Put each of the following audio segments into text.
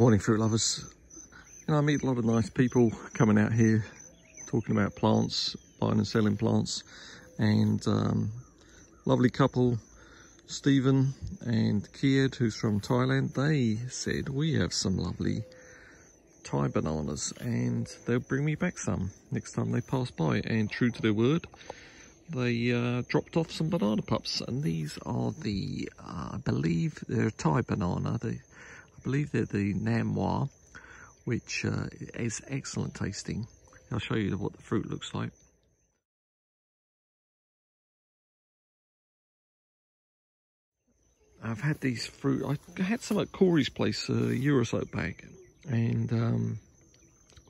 Morning fruit lovers. You know, I meet a lot of nice people coming out here talking about plants, buying and selling plants. And um, lovely couple, Stephen and Kied, who's from Thailand, they said we have some lovely Thai bananas and they'll bring me back some next time they pass by. And true to their word, they uh, dropped off some banana pups and these are the, uh, I believe they're Thai banana. They, believe they're the Nam which uh, is excellent tasting. I'll show you what the fruit looks like. I've had these fruit, I had some at Corey's place a year or so back and um,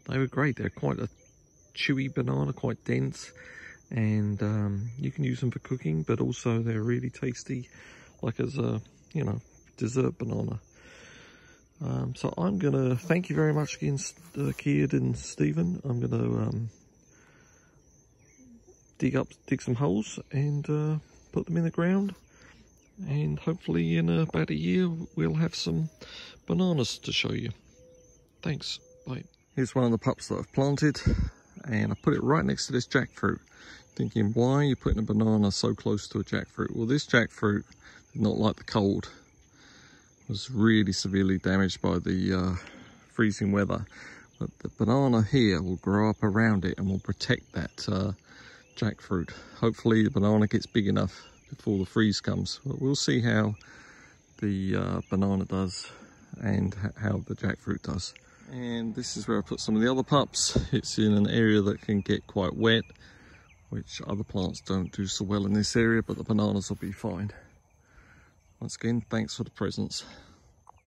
they were great. They're quite a chewy banana, quite dense and um, you can use them for cooking but also they're really tasty like as a, you know, dessert banana. Um, so I'm going to thank you very much again, uh, and Stephen. I'm going to um, dig up, dig some holes and uh, put them in the ground. And hopefully in about a year, we'll have some bananas to show you. Thanks. Bye. Here's one of the pups that I've planted and I put it right next to this jackfruit. Thinking, why are you putting a banana so close to a jackfruit? Well, this jackfruit did not like the cold was really severely damaged by the uh, freezing weather. But the banana here will grow up around it and will protect that uh, jackfruit. Hopefully the banana gets big enough before the freeze comes. But we'll see how the uh, banana does and how the jackfruit does. And this is where I put some of the other pups. It's in an area that can get quite wet, which other plants don't do so well in this area, but the bananas will be fine. Once again, thanks for the presents.